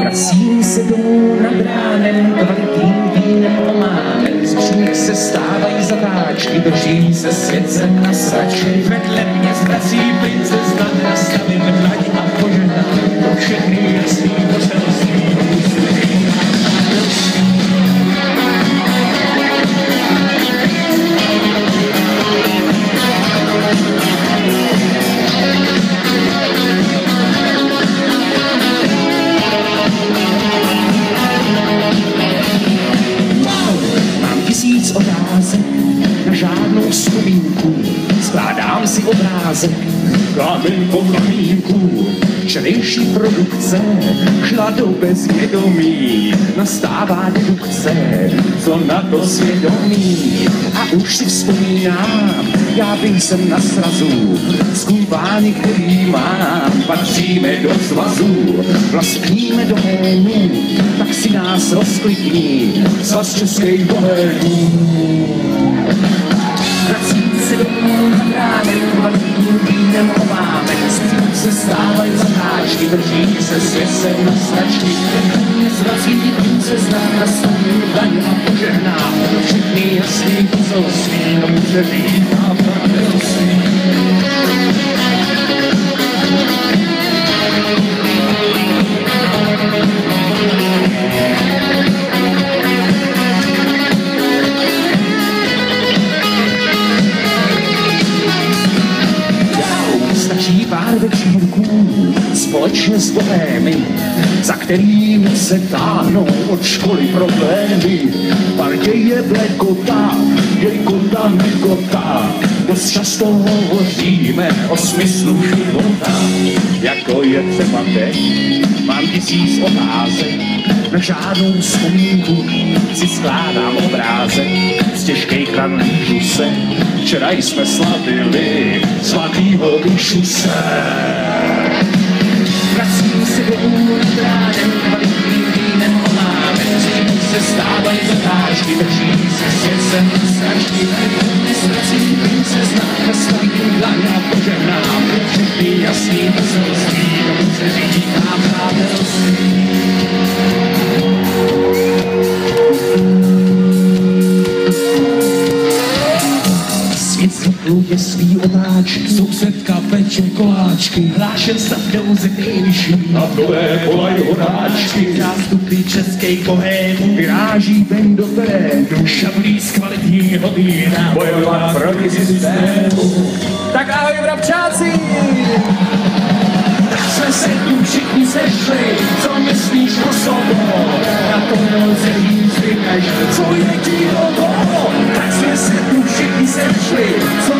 Vracím se domů nad ránem, kvalitním vínem omámen. Z křímek se stávají zatáčky, drží se svět zem na sračky. Vedle mě ztrací princezna, obrázek kámen po kamínku. Včerejší produkce chladou bez vědomí. Nastává dedukce, co na to svědomí. A už si vzpomínám, já bych jsem na srazu. S kumpány, který mám, patříme do svazu. Vlastníme doménu, tak si nás rozklikní. Svaz českých bohémů. Vracím se domů ránem, Zvrací princezna, nastavím daň a požehnám. Všechny jasný poselství, může být a pravdelství. Jau, stačí pár večírků společně s bohémy, za kterými se táhnou od školy problémy. Partě je blekota, jej kota nekota, dost často hovoříme o smyslu života. Jako je třeba teď, mám tisíc otázek, na žádnou vzpomínku si skládám obrázek z těžkých ran lížu se. Včera jsme slavili svatýho Vyšuse. Se svěcem na stračky. Nezvrací princezna, nastavím dlaň a požehnám. Všechny jasný poselství, tomu se říká přátelství. Svět zvyklů je svý sousedka peče koláčky, hlášen stav nouze nejvyšší. A dole volají horáčky, Zástupy českých bohémů, vyráží ven do terénu, šablí z kvalitního vína. bojovat proti systému. Tak ahoj, vrabčáci! Tak jsme se tu všichni sešli, co myslíš o sobě? Na to nelze říct, říkaš, co je ti do toho? Tak jsme se tu všichni sešli, co